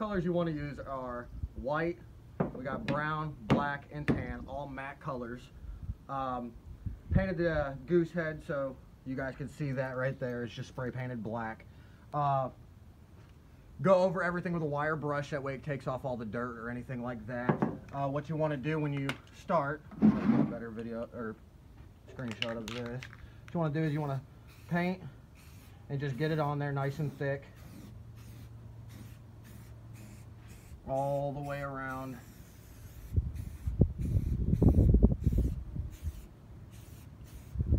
colors you want to use are white, we got brown, black, and tan, all matte colors. Um, painted the goose head so you guys can see that right there. It's just spray painted black. Uh, go over everything with a wire brush. That way it takes off all the dirt or anything like that. Uh, what you want to do when you start, better video or screenshot of this. What you want to do is you want to paint and just get it on there nice and thick. All the way around.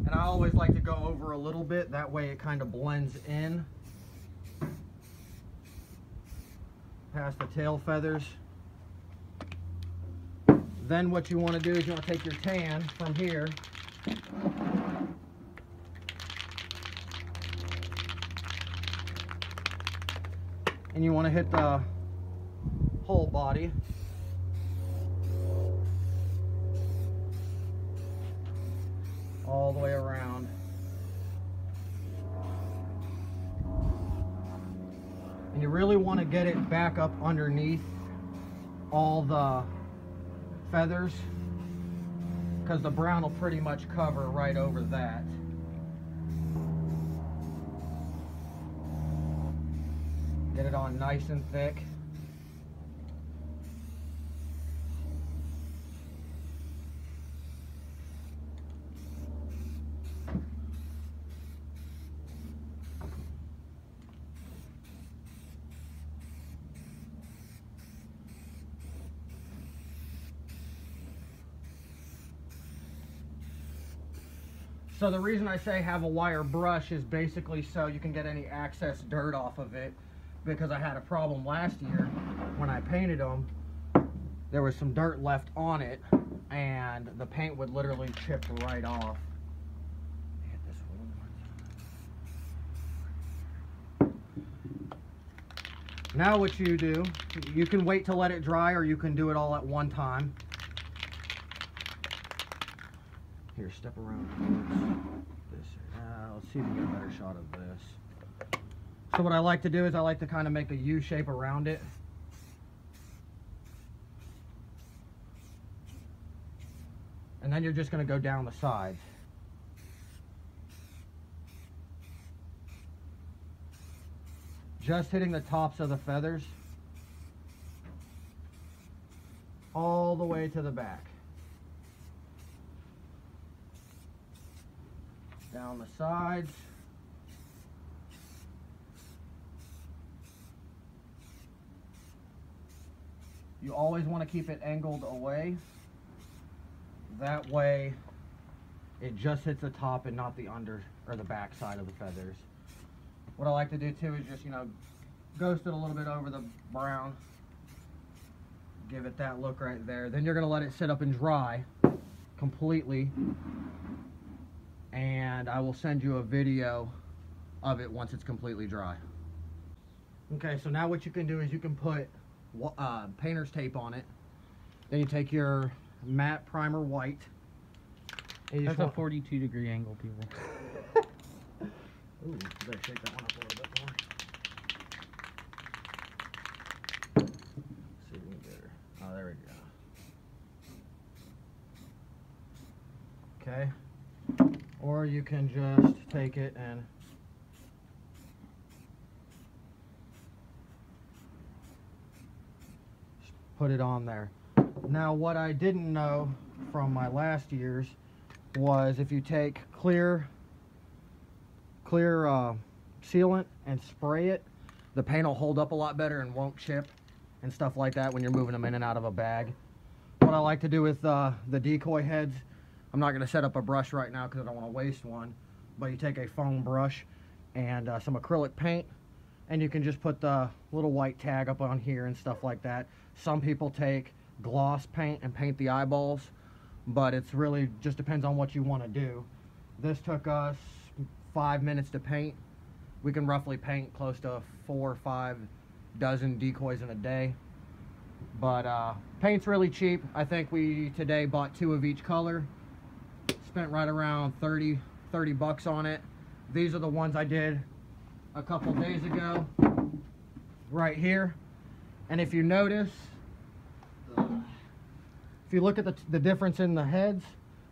And I always like to go over a little bit, that way it kind of blends in. Past the tail feathers. Then what you want to do is you want to take your tan from here and you want to hit the body. All the way around. And you really want to get it back up underneath all the feathers because the brown will pretty much cover right over that. Get it on nice and thick. So the reason I say have a wire brush is basically so you can get any excess dirt off of it because I had a problem last year when I painted them. There was some dirt left on it and the paint would literally chip right off. Now what you do, you can wait to let it dry or you can do it all at one time. Here, step around this. Uh, let's see if we get a better shot of this. So what I like to do is I like to kind of make a U shape around it. And then you're just going to go down the sides. Just hitting the tops of the feathers. All the way to the back. Down the sides. You always want to keep it angled away. That way it just hits the top and not the under or the back side of the feathers. What I like to do too is just, you know, ghost it a little bit over the brown. Give it that look right there. Then you're going to let it sit up and dry completely. And I will send you a video of it once it's completely dry. Okay, so now what you can do is you can put uh, painter's tape on it. Then you take your matte primer white. That's a 42 degree angle, people. Ooh, better shake that one up a little bit more. see if we can get her. Oh, there we go. Okay. Or you can just take it and put it on there. Now what I didn't know from my last year's was if you take clear clear uh, sealant and spray it, the paint will hold up a lot better and won't chip and stuff like that when you're moving them in and out of a bag. What I like to do with uh, the decoy heads, I'm not going to set up a brush right now because I don't want to waste one, but you take a foam brush and uh, some acrylic paint and you can just put the little white tag up on here and stuff like that. Some people take gloss paint and paint the eyeballs, but it's really just depends on what you want to do. This took us five minutes to paint. We can roughly paint close to four or five dozen decoys in a day. But uh, paint's really cheap. I think we today bought two of each color. Spent right around 30, 30 bucks on it. These are the ones I did a couple days ago right here And if you notice, if you look at the, the difference in the heads,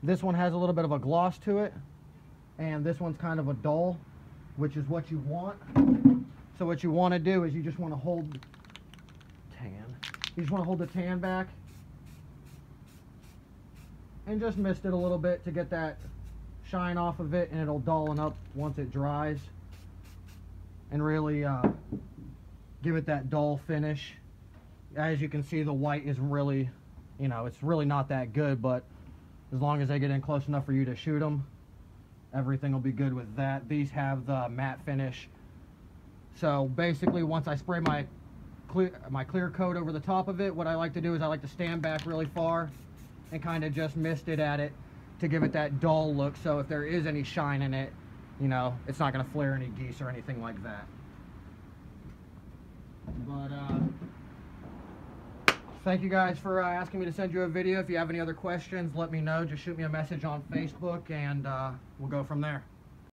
this one has a little bit of a gloss to it, and this one's kind of a dull, which is what you want. So what you want to do is you just want to hold tan. You just want to hold the tan back and just mist it a little bit to get that shine off of it and it'll dullen up once it dries. And really uh, give it that dull finish. As you can see the white is really you know it's really not that good but as long as they get in close enough for you to shoot them everything will be good with that. These have the matte finish. So basically once I spray my clear my clear coat over the top of it what I like to do is I like to stand back really far and kind of just misted at it to give it that dull look. So if there is any shine in it you know it's not going to flare any geese or anything like that. But uh thank you guys for uh, asking me to send you a video. If you have any other questions let me know. Just shoot me a message on facebook and uh, we'll go from there